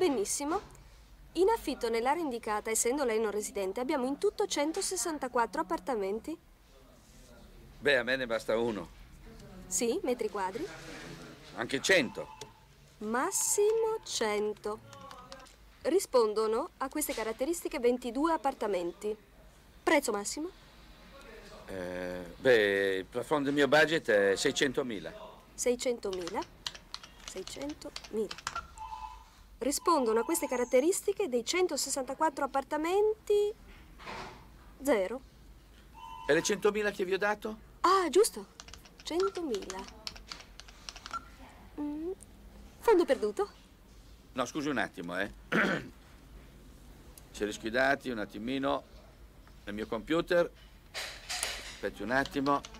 Benissimo. In affitto nell'area indicata, essendo lei non residente, abbiamo in tutto 164 appartamenti. Beh, a me ne basta uno. Sì, metri quadri. Anche 100. Massimo 100. Rispondono a queste caratteristiche 22 appartamenti. Prezzo massimo? Eh, beh, il plafond del mio budget è 600.000. 600.000. 600.000. Rispondono a queste caratteristiche dei 164 appartamenti. Zero. E le 100.000 che vi ho dato? Ah, giusto. 100.000. Mm. Fondo perduto? No, scusi un attimo, eh. Cerco i dati un attimino nel mio computer. Aspetti un attimo.